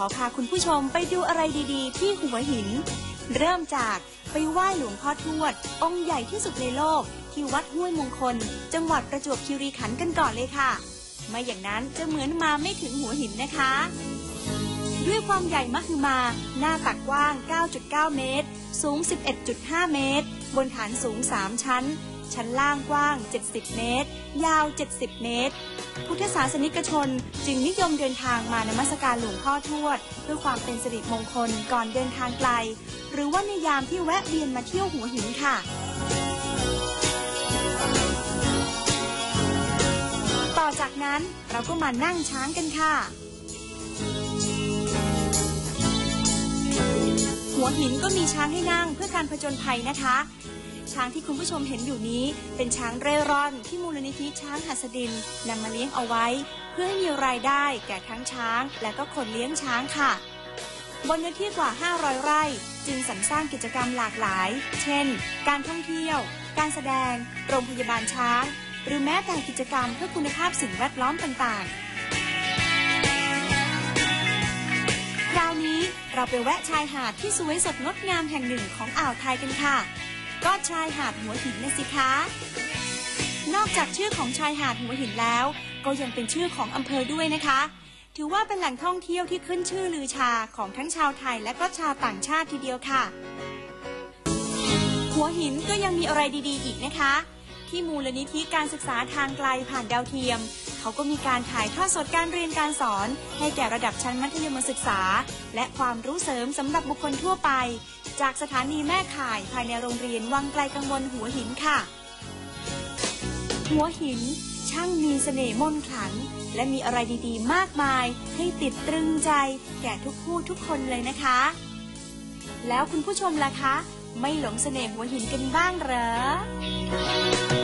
ขอพาคุณผู้ชมไปดูอะไรดีๆ ที่หัวหิน เริ่มจากไปไหว้หลวงพ่อทวด องค์ใหญ่ที่สุดในโลก ที่วัดห้วยมงคล จังหวัดประจวบคีรีขันธ์กันก่อนเลยค่ะ ไม่อย่างนั้นจะเหมือนมาไม่ถึงหัวหินนะคะ ด้วยความใหญ่มหึมา หน้าตักกว้าง 9.9 เมตร สูง 11.5 เมตร บนฐานสูง 3 ชั้น ชั้นล่างกว้าง 70 เมตร ยาว 70 เมตร พุทธศาสนิกชนจึงนิยมเดินทางมานมัสการหลวงพ่อทวด เพื่อความเป็นสิริมงคลก่อนเดินทางไกล หรือว่าในยามที่แวะเวียนมาเที่ยวหัวหินค่ะต่อจากนั้นเราก็มานั่งช้างกันค่ะ หัวหินก็มีช้างให้นั่งเพื่อการผจญภัยนะคะ ช้างที่คุณผู้ชมเห็นอยู่นี้ เป็นช้างเร่ร่อนที่มูลนิธิช้างหัสดินนำมาเลี้ยงเอาไว้ เพื่อให้มีรายได้แก่ทั้งช้าง และก็คนเลี้ยงช้างค่ะ บนเนื้อที่กว่า 500 ไร่ จึงสรรสร้างกิจกรรมหลากหลาย เช่น การท่องเที่ยว การแสดง โรงพยาบาลช้าง หรือแม้แต่กิจกรรมเพื่อคุณภาพสิ่งแวดล้อมต่างๆคราวนี้เราไปแวะชายหาดที่สวยสดงดงามแห่งหนึ่งของอ่าวไทยกันค่ะ ก็ชายหาดหัวหินนะสิคะ นอกจากชื่อของชายหาดหัวหินแล้ว ก็ยังเป็นชื่อของอำเภอด้วยนะคะ ถือว่าเป็นแหล่งท่องเที่ยวที่ขึ้นชื่อลือชาของทั้งชาวไทยและก็ชาวต่างชาติทีเดียวค่ะ หัวหินก็ยังมีอะไรดีๆ อีกนะคะ ที่มูลนิธิการศึกษาทางไกลผ่านดาวเทียม เขาก็มีการถ่ายทอดสดการเรียนการสอน ให้แก่ระดับชั้นมัธยมศึกษา และความรู้เสริมสำหรับบุคคลทั่วไป จากสถานีแม่ข่ายภายในโรงเรียนวังไกลกังวลหัวหินค่ะ หัวหิน ช่างมีเสน่ห์มนขลัง และมีอะไรดีๆ มากมาย ให้ติดตรึงใจ แก่ทุกผู้ทุกคนเลยนะคะ แล้วคุณผู้ชมล่ะคะ ไม่หลงเสน่ห์หัวหินกันบ้างเหรอ